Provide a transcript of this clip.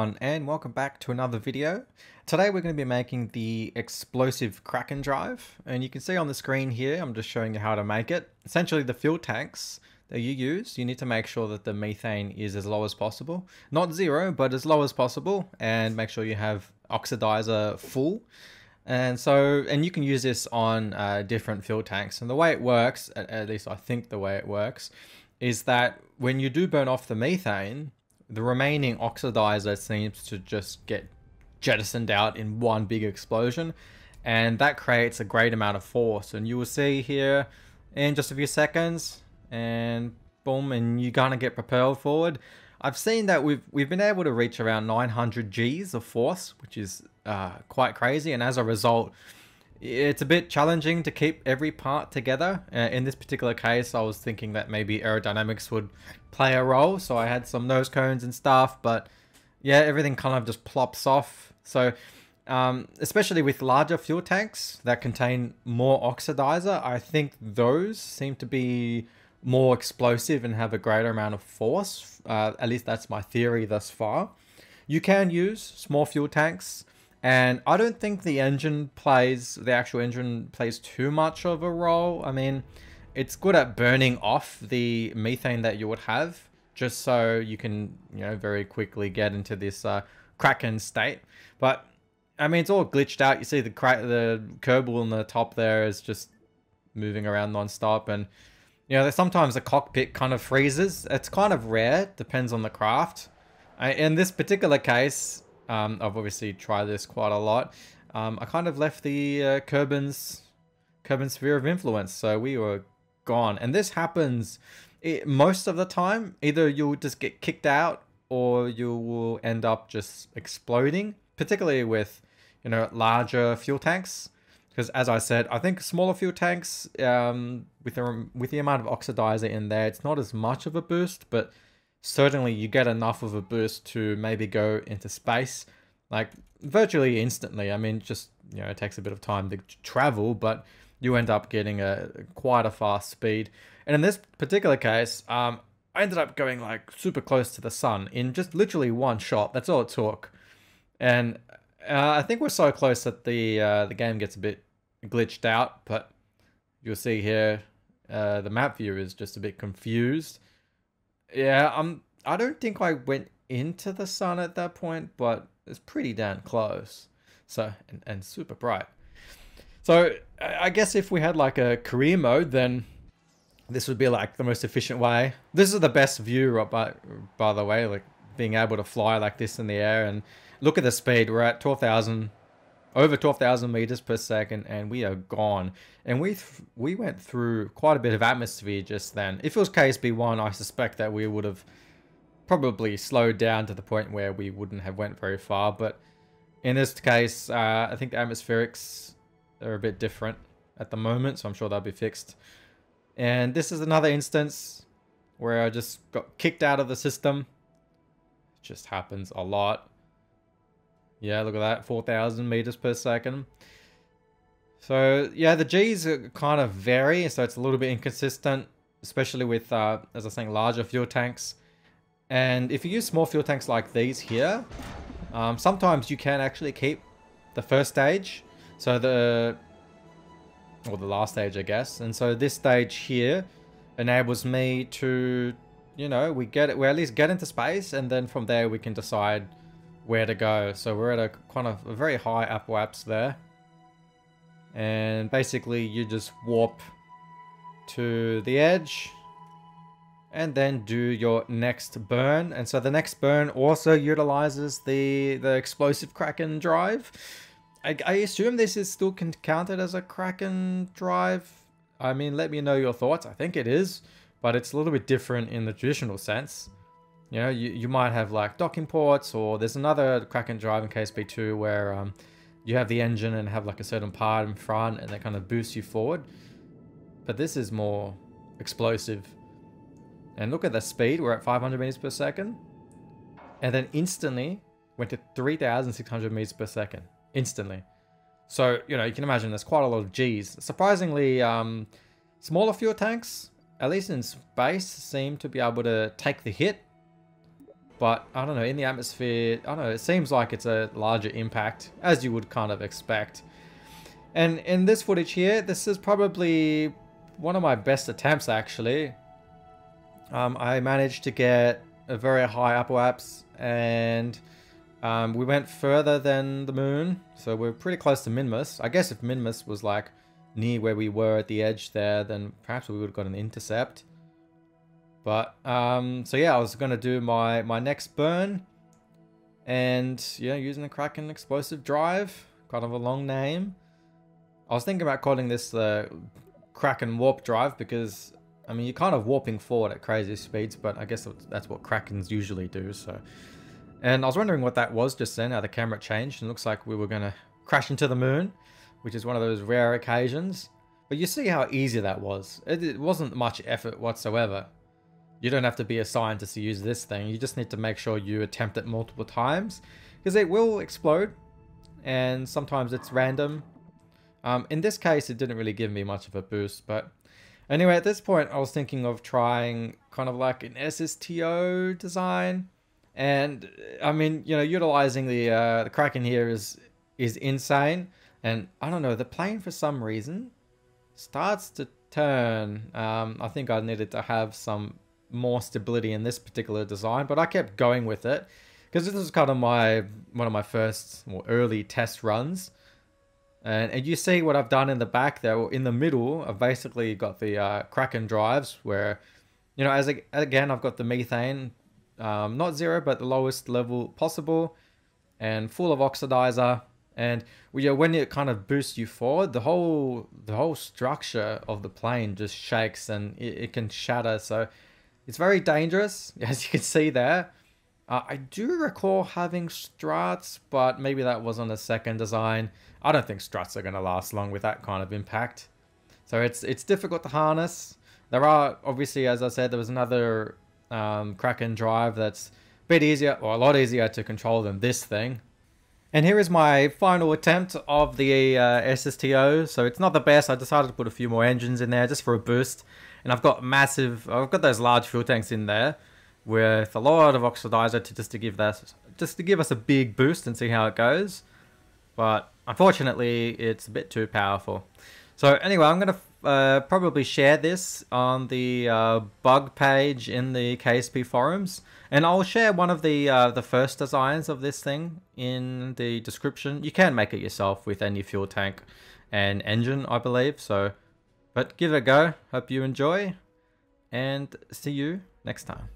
Everyone and welcome back to another video. Today we're going to be making the explosive Kraken drive and you can see on the screen here I'm just showing you how to make it. Essentially the fuel tanks that you use you need to make sure that the methane is as low as possible. Not zero but as low as possible and make sure you have oxidizer full. And so, and you can use this on uh, different fuel tanks. And the way it works, at, at least I think the way it works, is that when you do burn off the methane, the remaining oxidizer seems to just get jettisoned out in one big explosion and that creates a great amount of force. And you will see here in just a few seconds and boom and you're gonna get propelled forward. I've seen that we've we've been able to reach around 900 G's of force which is uh, quite crazy. And as a result it's a bit challenging to keep every part together. Uh, in this particular case, I was thinking that maybe aerodynamics would play a role, so I had some nose cones and stuff, but yeah, everything kind of just plops off. So, um, especially with larger fuel tanks that contain more oxidizer, I think those seem to be more explosive and have a greater amount of force. Uh, at least that's my theory thus far. You can use small fuel tanks and I don't think the engine plays, the actual engine plays too much of a role. I mean, it's good at burning off the methane that you would have, just so you can, you know, very quickly get into this uh, Kraken state. But, I mean, it's all glitched out. You see the, cra the Kerbal on the top there is just moving around non-stop. And, you know, sometimes the cockpit kind of freezes. It's kind of rare, depends on the craft. In this particular case, um, I've obviously tried this quite a lot. Um, I kind of left the uh, Kerbin's, Kerbin sphere of influence, so we were gone. And this happens it, most of the time. Either you'll just get kicked out or you will end up just exploding, particularly with, you know, larger fuel tanks. Because as I said, I think smaller fuel tanks, um, with the with the amount of oxidizer in there, it's not as much of a boost, but certainly you get enough of a boost to maybe go into space like virtually instantly. I mean, just you know, it takes a bit of time to travel, but you end up getting a quite a fast speed. And in this particular case, um, I ended up going like super close to the sun in just literally one shot. That's all it took, and uh, I think we're so close that the uh, the game gets a bit glitched out. But you'll see here, uh, the map view is just a bit confused. Yeah, I'm. I don't think I went into the sun at that point, but it's pretty damn close. So and, and super bright. So I guess if we had like a career mode, then this would be like the most efficient way. This is the best view, by by the way, like being able to fly like this in the air and look at the speed. We're at twelve thousand over 12,000 meters per second and we are gone. And we we went through quite a bit of atmosphere just then. If it was KSP1 i suspect that we would have probably slowed down to the point where we wouldn't have went very far but in this case uh, i think the atmospherics are a bit different at the moment so i'm sure they'll be fixed. And this is another instance where i just got kicked out of the system. It just happens a lot yeah, look at that, 4,000 meters per second. So yeah, the G's kind of vary, so it's a little bit inconsistent, especially with, uh, as I was saying, larger fuel tanks. And if you use small fuel tanks like these here, um, sometimes you can actually keep the first stage. So the, or the last stage, I guess. And so this stage here enables me to, you know, we get it, we at least get into space, and then from there we can decide where to go. So we're at a kind of a very high apoapse there. And basically you just warp to the edge and then do your next burn. And so the next burn also utilizes the, the explosive Kraken drive. I, I assume this is still counted as a Kraken drive. I mean, let me know your thoughts. I think it is, but it's a little bit different in the traditional sense. You know, you, you might have like docking ports or there's another Kraken drive in KSP2 where um, you have the engine and have like a certain part in front and that kind of boosts you forward. But this is more explosive. And look at the speed, we're at 500 meters per second. And then instantly went to 3,600 meters per second. Instantly. So, you know, you can imagine there's quite a lot of G's. Surprisingly, um, smaller fuel tanks, at least in space, seem to be able to take the hit But I don't know, in the atmosphere, I don't know, it seems like it's a larger impact, as you would kind of expect. And in this footage here, this is probably one of my best attempts actually. Um, I managed to get a very high apoaps and um, we went further than the moon, so we're pretty close to Minmus. I guess if Minmus was like near where we were at the edge there, then perhaps we would have got an intercept. But, um, so yeah, I was going to do my, my next burn. And, yeah, using the Kraken Explosive Drive. Kind of a long name. I was thinking about calling this the Kraken Warp Drive because, I mean, you're kind of warping forward at crazy speeds, but I guess that's what Krakens usually do, so... And I was wondering what that was just then, how the camera changed, and looks like we were going to crash into the moon, which is one of those rare occasions. But you see how easy that was. It, it wasn't much effort whatsoever. You don't have to be a scientist to use this thing. You just need to make sure you attempt it multiple times because it will explode and sometimes it's random. Um, in this case, it didn't really give me much of a boost, but anyway, at this point, I was thinking of trying kind of like an SSTO design. And I mean, you know, utilizing the uh, the Kraken here is is insane. And I don't know, the plane for some reason starts to turn. Um, I think I needed to have some more stability in this particular design, but I kept going with it because this was kind of my one of my first or early test runs. And, and you see what I've done in the back there, Well, in the middle, I've basically got the uh, Kraken drives where, you know, as a, again, I've got the methane, um, not zero, but the lowest level possible and full of oxidizer. And you when it kind of boosts you forward, the whole the whole structure of the plane just shakes and it, it can shatter. So it's very dangerous, as you can see there. Uh, I do recall having struts, but maybe that was on a second design. I don't think struts are going to last long with that kind of impact. So it's it's difficult to harness. There are, obviously, as I said, there was another um, Kraken drive that's a bit easier, or a lot easier to control than this thing. And here is my final attempt of the uh, SSTO. So it's not the best. I decided to put a few more engines in there just for a boost. And I've got massive, I've got those large fuel tanks in there with a lot of oxidizer to just to give that, just to give us a big boost and see how it goes. But unfortunately, it's a bit too powerful. So anyway, I'm going to uh, probably share this on the uh, bug page in the KSP forums. And I'll share one of the uh, the first designs of this thing in the description. You can make it yourself with any fuel tank and engine, I believe. So but give it a go. Hope you enjoy. And see you next time.